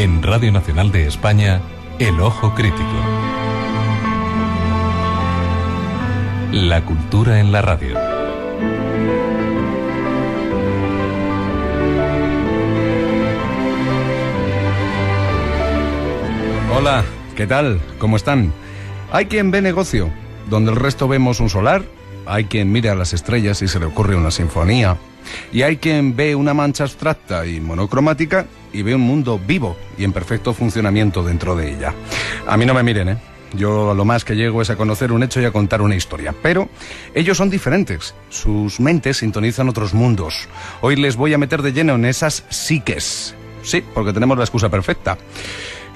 En Radio Nacional de España, El Ojo Crítico. La cultura en la radio. Hola, ¿qué tal? ¿Cómo están? Hay quien ve negocio, donde el resto vemos un solar, hay quien mira a las estrellas y se le ocurre una sinfonía, y hay quien ve una mancha abstracta y monocromática y ve un mundo vivo y en perfecto funcionamiento dentro de ella. A mí no me miren, ¿eh? Yo lo más que llego es a conocer un hecho y a contar una historia. Pero ellos son diferentes. Sus mentes sintonizan otros mundos. Hoy les voy a meter de lleno en esas psiques. Sí, porque tenemos la excusa perfecta.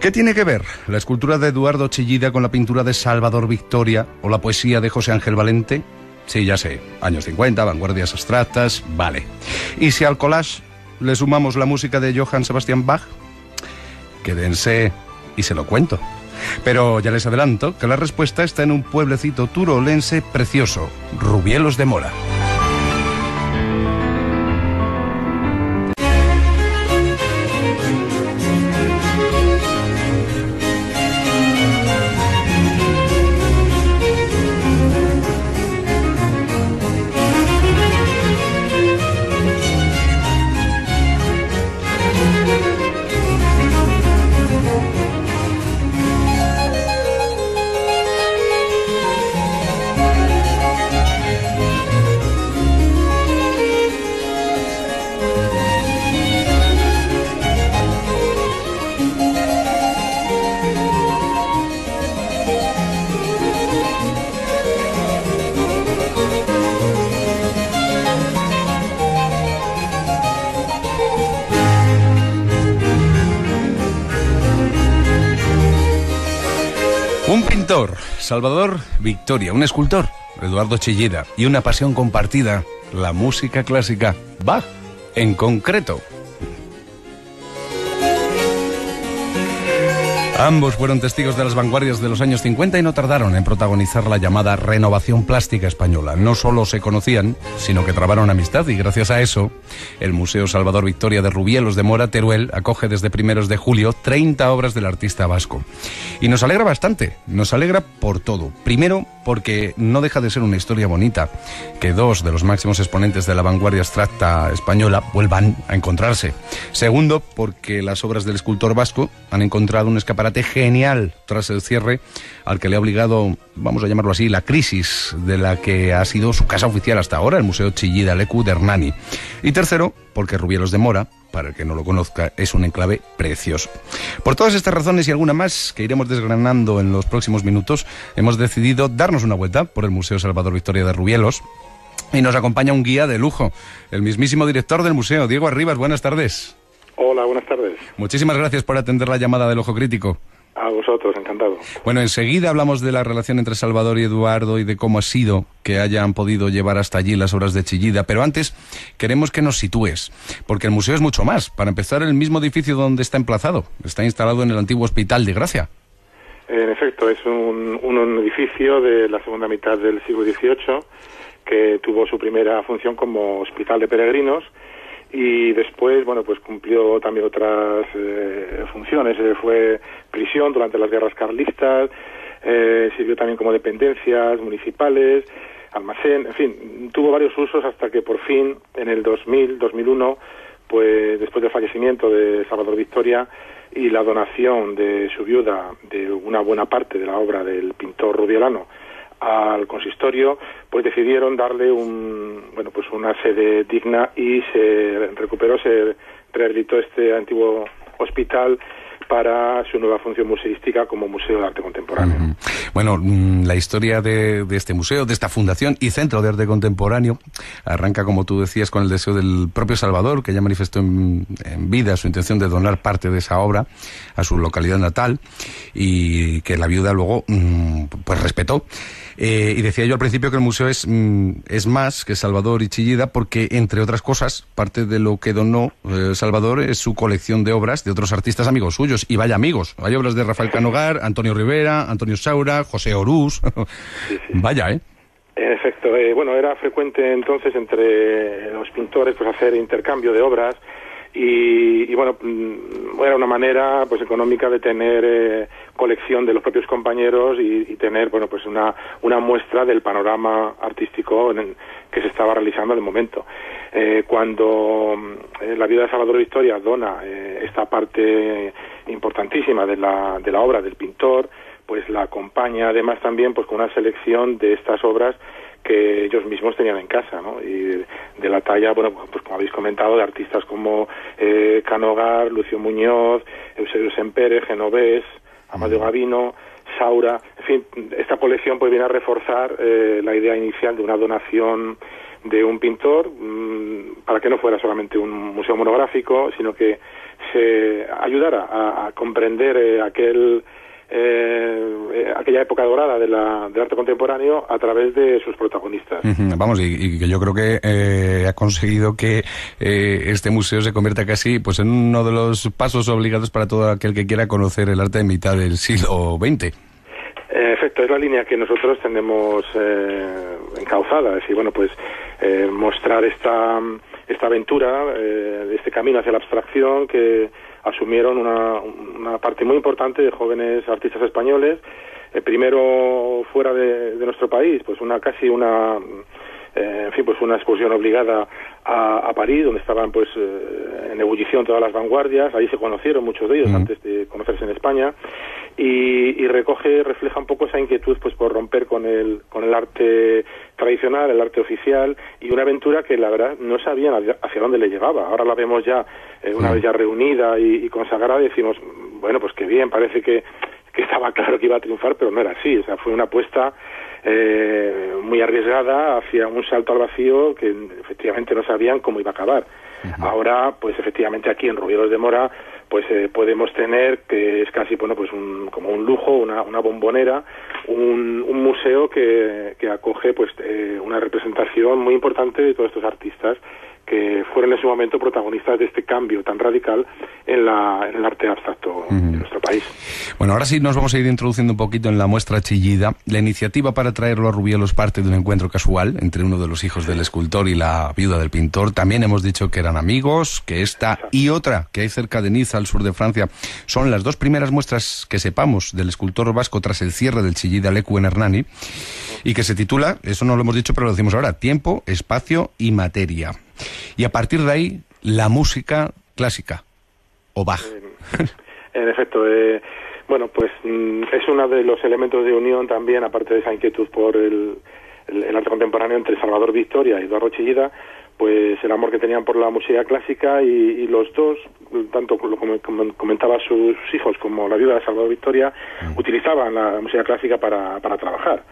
¿Qué tiene que ver la escultura de Eduardo Chillida con la pintura de Salvador Victoria o la poesía de José Ángel Valente? Sí, ya sé, años 50, vanguardias abstractas, vale. ¿Y si al collage le sumamos la música de Johann Sebastian Bach? Quédense y se lo cuento. Pero ya les adelanto que la respuesta está en un pueblecito turolense precioso, Rubielos de Mora. Pintor, Salvador Victoria, un escultor, Eduardo Chillida, y una pasión compartida, la música clásica, Bach, en concreto. Ambos fueron testigos de las vanguardias de los años 50 y no tardaron en protagonizar la llamada renovación plástica española. No solo se conocían, sino que trabaron amistad y gracias a eso, el Museo Salvador Victoria de Rubielos de Mora, Teruel, acoge desde primeros de julio 30 obras del artista vasco. Y nos alegra bastante, nos alegra por todo. Primero, porque no deja de ser una historia bonita que dos de los máximos exponentes de la vanguardia abstracta española vuelvan a encontrarse. Segundo, porque las obras del escultor vasco han encontrado un escaparate genial tras el cierre al que le ha obligado, vamos a llamarlo así, la crisis de la que ha sido su casa oficial hasta ahora, el Museo Chillida Lecu de Hernani. Y tercero, porque Rubielos de Mora, para el que no lo conozca, es un enclave precioso. Por todas estas razones y alguna más que iremos desgranando en los próximos minutos, hemos decidido darnos una vuelta por el Museo Salvador Victoria de Rubielos. Y nos acompaña un guía de lujo, el mismísimo director del museo, Diego Arribas. Buenas tardes. Hola, buenas tardes. Muchísimas gracias por atender la llamada del Ojo Crítico. Vosotros, encantado. Bueno, enseguida hablamos de la relación entre Salvador y Eduardo y de cómo ha sido que hayan podido llevar hasta allí las obras de Chillida. Pero antes queremos que nos sitúes, porque el museo es mucho más. Para empezar, el mismo edificio donde está emplazado. Está instalado en el antiguo Hospital de Gracia. En efecto, es un, un edificio de la segunda mitad del siglo XVIII que tuvo su primera función como hospital de peregrinos y después, bueno, pues cumplió también otras eh, funciones. Eh, fue prisión durante las guerras carlistas, eh, sirvió también como dependencias municipales, almacén, en fin, tuvo varios usos hasta que por fin, en el 2000, 2001, pues después del fallecimiento de Salvador Victoria y la donación de su viuda de una buena parte de la obra del pintor rubiolano, al consistorio, pues decidieron darle un, bueno, pues una sede digna y se recuperó, se rehabilitó este antiguo hospital para su nueva función museística como Museo de Arte Contemporáneo. Bueno, la historia de, de, este museo, de esta fundación y Centro de Arte Contemporáneo, arranca, como tú decías, con el deseo del propio Salvador, que ya manifestó en, vida su intención de donar parte de esa obra a su localidad natal y que la viuda luego pues respetó. Eh, y decía yo al principio que el museo es, mm, es más que Salvador y Chillida porque, entre otras cosas, parte de lo que donó eh, Salvador es su colección de obras de otros artistas amigos suyos. Y vaya amigos. Hay obras de Rafael Canogar, Antonio Rivera, Antonio Saura, José Orús. Sí, sí. vaya, ¿eh? En efecto, eh, bueno, era frecuente entonces entre los pintores pues hacer intercambio de obras y, bueno, mm, era una manera pues económica de tener eh, colección de los propios compañeros y, tener bueno pues una, una muestra del panorama artístico en que se estaba realizando en el momento. Eh, cuando mm, la vida de Salvador Victoria dona eh, esta parte importantísima de la, de la obra del pintor, pues la acompaña además también pues con una selección de estas obras que ellos mismos tenían en casa, ¿no? Y de la talla, bueno, pues como habéis comentado, de artistas como eh, Canogar, Lucio Muñoz, Eusebio Sempere, Genovés, Amadeo Gavino, Saura, en fin, esta colección pues viene a reforzar eh, la idea inicial de una donación de un pintor mm, para que no fuera solamente un museo monográfico, sino que se ayudara a, comprender eh, aquel eh, aquella época dorada de la, del arte contemporáneo a través de sus protagonistas. Vamos, y, que yo creo que eh, ha conseguido que eh, este museo se convierta casi pues en uno de los pasos obligados para todo aquel que quiera conocer el arte de mitad del siglo XX. En efecto, es la línea que nosotros tenemos eh, encauzada, es decir, bueno, pues eh, mostrar esta, esta aventura, eh, este camino hacia la abstracción que asumieron una, una parte muy importante de jóvenes artistas españoles, eh, primero fuera de, nuestro país, pues una casi una eh, en fin, pues una exposición obligada a, París, donde estaban pues eh, en ebullición todas las vanguardias, ahí se conocieron muchos de ellos antes de conocerse en España, y, recoge, refleja un poco esa inquietud pues por romper con el, con el arte tradicional, el arte oficial, y una aventura que la verdad no sabían hacia dónde le llevaba. Ahora la vemos ya, eh, una vez ya reunida y, consagrada, decimos, bueno, pues qué bien, parece que, que estaba claro que iba a triunfar, pero no era así, o sea, fue una apuesta eh, muy arriesgada hacia un salto al vacío que efectivamente no sabían cómo iba a acabar. Ahora, pues efectivamente aquí en Rubieros de Mora, pues eh, podemos tener que es casi bueno pues un, como un lujo, una, una bombonera, un, un museo que, que acoge pues eh, una representación muy importante de todos estos artistas que fueron en ese momento protagonistas de este cambio tan radical en, la, en el arte abstracto de nuestro país. Bueno, ahora sí nos vamos a ir introduciendo un poquito en la muestra chillida. La iniciativa para traerlo a Rubielos parte de un encuentro casual entre uno de los hijos del escultor y la viuda del pintor. También hemos dicho que eran amigos, que esta y otra que hay cerca de Niza, al sur de Francia, son las dos primeras muestras que sepamos del escultor vasco tras el cierre del chillida Lecu en Hernani y que se titula, eso no lo hemos dicho pero lo decimos ahora, Tiempo, Espacio y Materia. Y a partir de ahí, la música clásica, o Bach. En, efecto, eh, bueno, pues mm, es uno de los elementos de unión también, aparte de esa inquietud por el, arte contemporáneo entre Salvador Victoria y Eduardo Chillida, pues el amor que tenían por la música clásica y, los dos, tanto como comentaba sus hijos como la viuda de Salvador Victoria, mm. utilizaban la música clásica para, para trabajar.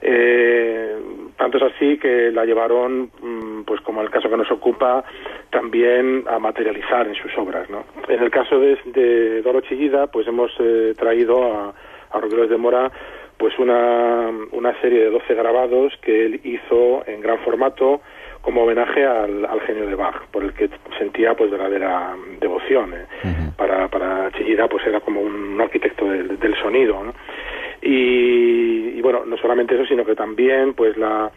Eh, tanto es así que la llevaron, mm, pues como el caso que nos ocupa, también a materializar en sus obras. ¿no? En el caso de, de Doro Chillida, pues hemos eh, traído a, a de Mora pues una, una serie de 12 grabados que él hizo en gran formato como homenaje al, genio de Bach, por el que sentía pues verdadera devoción. ¿eh? para, para Chillida pues era como un, arquitecto del, del sonido. ¿no? Y, bueno, no solamente eso, sino que también pues la,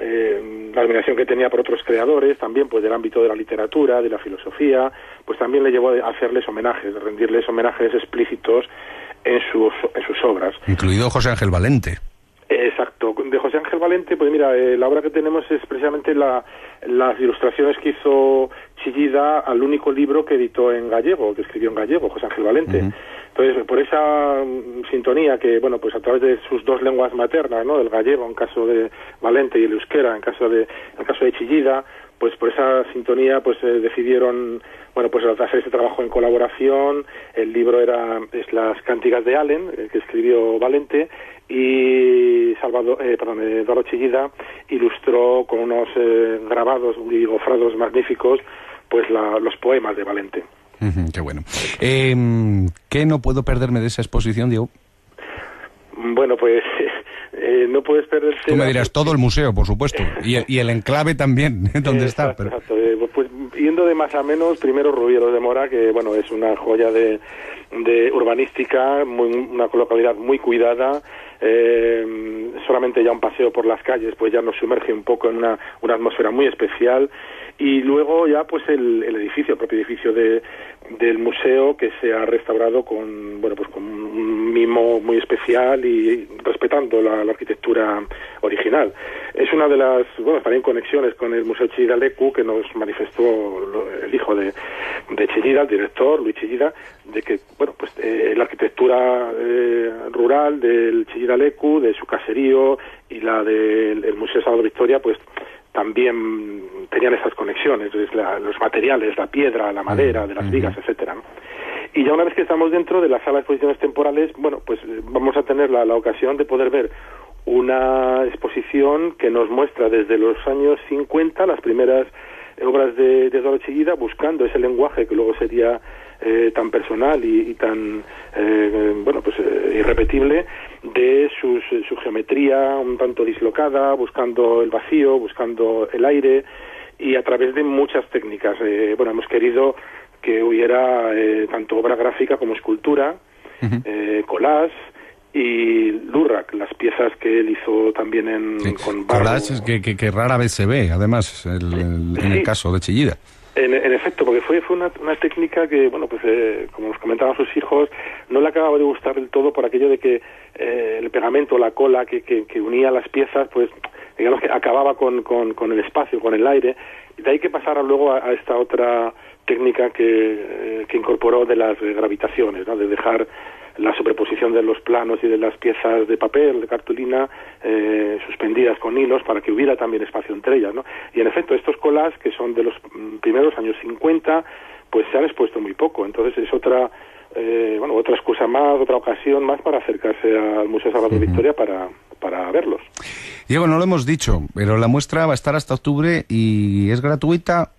eh, la admiración que tenía por otros creadores, también pues del ámbito de la literatura, de la filosofía, pues también le llevó a hacerles homenajes, a rendirles homenajes explícitos en sus, en sus obras. Incluido José Ángel Valente. Exacto. De José Ángel Valente, pues mira, eh, la obra que tenemos es precisamente la, las ilustraciones que hizo Chillida al único libro que editó en gallego, que escribió en gallego, José Ángel Valente. Entonces, por esa mm, sintonía que, bueno, pues a través de sus dos lenguas maternas, ¿no? El gallego en caso de Valente y el euskera en caso de, en caso de Chillida, pues por esa sintonía pues eh, decidieron bueno pues hacer este trabajo en colaboración el libro era es las cánticas de Allen el que escribió Valente y Salvador eh, perdón Eduardo Chillida ilustró con unos eh, grabados y gofrados magníficos pues los poemas de Valente qué bueno. Eh, ¿Qué no puedo perderme de esa exposición, Diego? Bueno, pues eh, no puedes perderte... Tú me dirás, todo el museo, por supuesto, y, el enclave también, donde está. Pero... Exacto. Eh, pues yendo de más a menos, primero Rubieros de Mora, que bueno, es una joya de, de urbanística, muy, una localidad muy cuidada, eh, solamente ya un paseo por las calles pues ya nos sumerge un poco en una, una atmósfera muy especial y luego ya pues el, el edificio, el propio edificio de, del museo que se ha restaurado con bueno pues con un mimo muy especial y respetando la, arquitectura original. Es una de las bueno también conexiones con el Museo Chillida Lecu que nos manifestó el hijo de, de Chillida, el director Luis Chillida, de que bueno pues eh, la arquitectura eh, rural del Chillida Lecu, de su caserío y la del Museo Salvador Victoria pues también tenían esas conexiones, los materiales, la piedra, la madera, de las vigas, etcétera. Y ya una vez que estamos dentro de la sala de exposiciones temporales, bueno, pues eh, vamos a tener la, ocasión de poder ver una exposición que nos muestra desde los años 50 las primeras obras de, de Eduardo Chillida, buscando ese lenguaje que luego sería eh, tan personal y, tan eh, bueno pues eh, irrepetible de su geometría un tanto dislocada buscando el vacío buscando el aire y a través de muchas técnicas. Bueno hemos querido que hubiera tanto obra gráfica como escultura collage y Lurrak, las piezas que él hizo también en con Collage que, que, rara vez se ve, además, en el caso de Chillida. En, efecto, porque fue, fue una, una técnica que, bueno, pues eh, como nos comentaban sus hijos, no le acababa de gustar del todo por aquello de que eh, el pegamento, la cola que, que, unía las piezas, pues digamos que acababa con, con, con el espacio, con el aire. Y de ahí que pasara luego a, esta otra técnica que, eh, que incorporó de las gravitaciones, ¿no? de dejar la superposición de los planos y de las piezas de papel, de cartulina, eh, suspendidas con hilos para que hubiera también espacio entre ellas. ¿no? Y en efecto, estos colas, que son de los primeros años 50, pues se han expuesto muy poco. Entonces es otra, eh, bueno, otra excusa más, otra ocasión más para acercarse al Museo Salvador Victoria para, para verlos. Diego, no lo hemos dicho, pero la muestra va a estar hasta octubre y es gratuita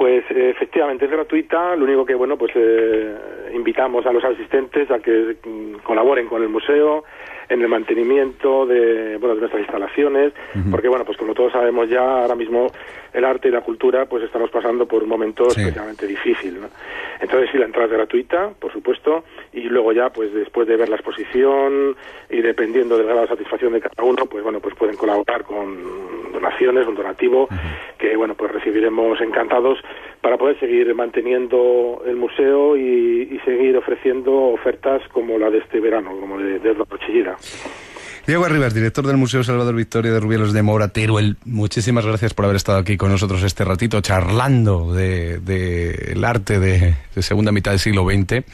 pues efectivamente es gratuita, lo único que bueno pues eh, invitamos a los asistentes a que mm, colaboren con el museo en el mantenimiento de bueno de nuestras instalaciones, porque bueno pues como todos sabemos ya ahora mismo el arte y la cultura pues estamos pasando por un momento especialmente difícil, ¿no? Entonces sí la entrada es gratuita, por supuesto, y luego ya pues después de ver la exposición y dependiendo del grado de satisfacción de cada uno, pues bueno pues donaciones, un donativo que bueno pues recibiremos encantados para poder seguir manteniendo el museo y, seguir ofreciendo ofertas como la de este verano, como de, de la Chillida. Diego Arribas, director del Museo Salvador Victoria de Rubielos de Mora, Teruel, muchísimas gracias por haber estado aquí con nosotros este ratito charlando del de, arte de, segunda mitad del siglo XX.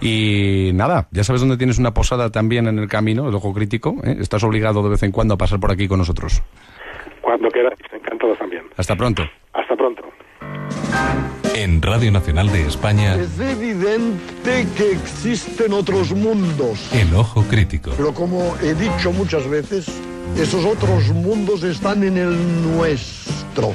Y nada, ya sabes dónde tienes una posada también en el camino, el ojo crítico. ¿eh? Estás obligado de vez en cuando a pasar por aquí con nosotros. Cuando quieras, encantados también. Hasta pronto. Hasta pronto. En Radio Nacional de España. Es evidente que existen otros mundos. El ojo crítico. Pero como he dicho muchas veces, esos otros mundos están en el nuestro.